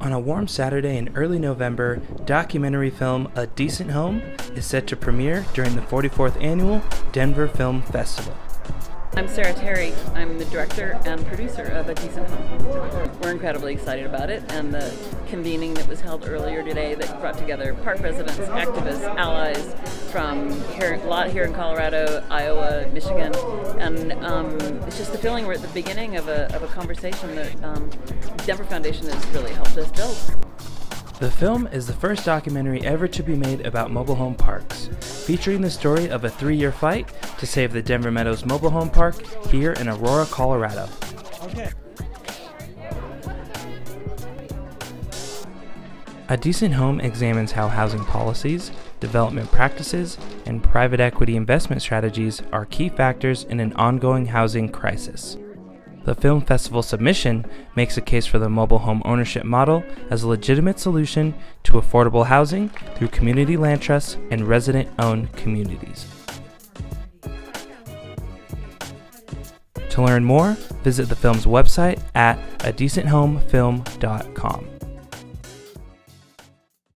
On a warm Saturday in early November, documentary film A Decent Home is set to premiere during the 44th annual Denver Film Festival. I'm Sarah Terry. I'm the director and producer of A Decent Home. We're incredibly excited about it and the convening that was held earlier today that brought together park residents, activists, allies from here, a lot here in Colorado, Iowa, Michigan, and um, it's just the feeling we're at the beginning of a, of a conversation that um, Denver Foundation has really helped us build. The film is the first documentary ever to be made about mobile home parks, featuring the story of a three year fight to save the Denver Meadows Mobile Home Park here in Aurora, Colorado. Okay. A Decent Home examines how housing policies, development practices, and private equity investment strategies are key factors in an ongoing housing crisis. The film festival submission makes a case for the mobile home ownership model as a legitimate solution to affordable housing through community land trusts and resident owned communities. To learn more, visit the film's website at adecenthomefilm.com.